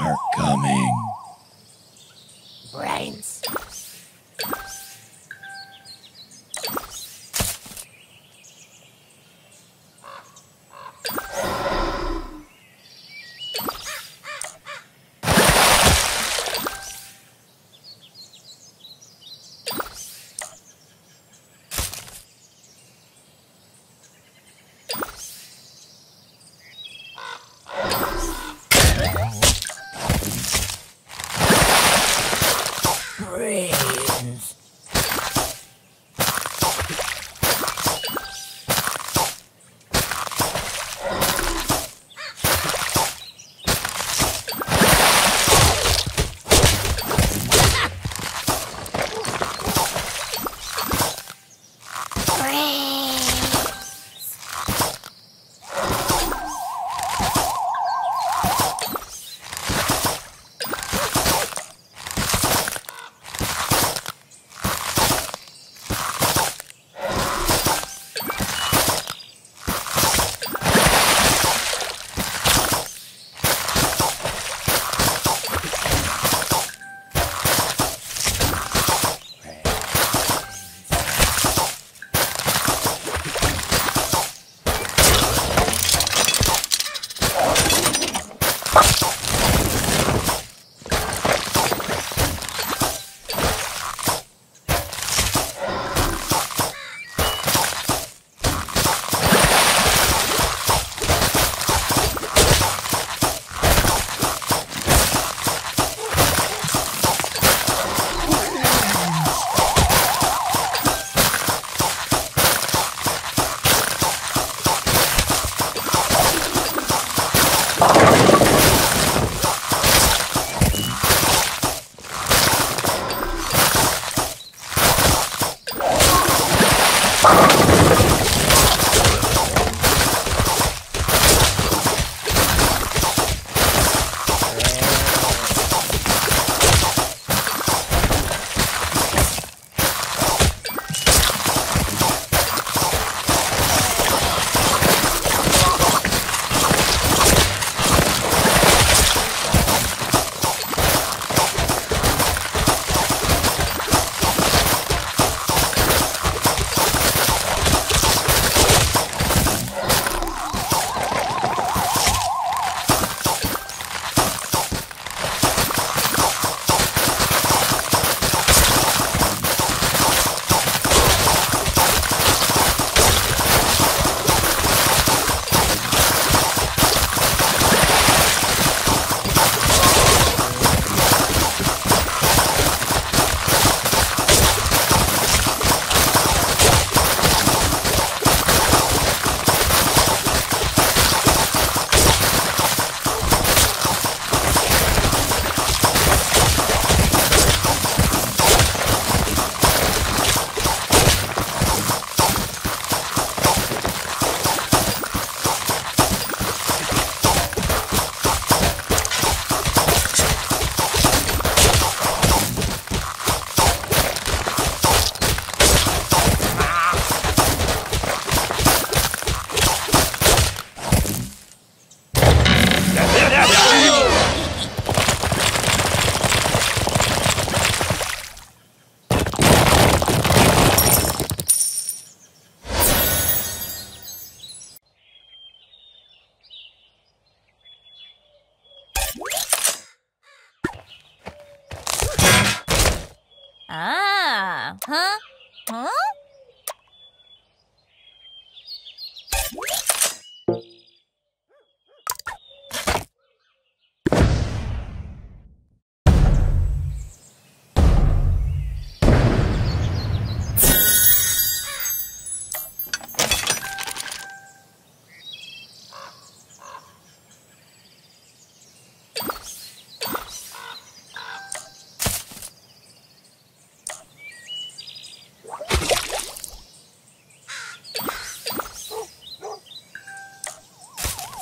Are coming. Brains.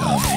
Welcome.